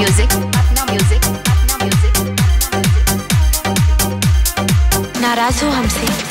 Music अपना music अपना music नाराज़ हो हमसे।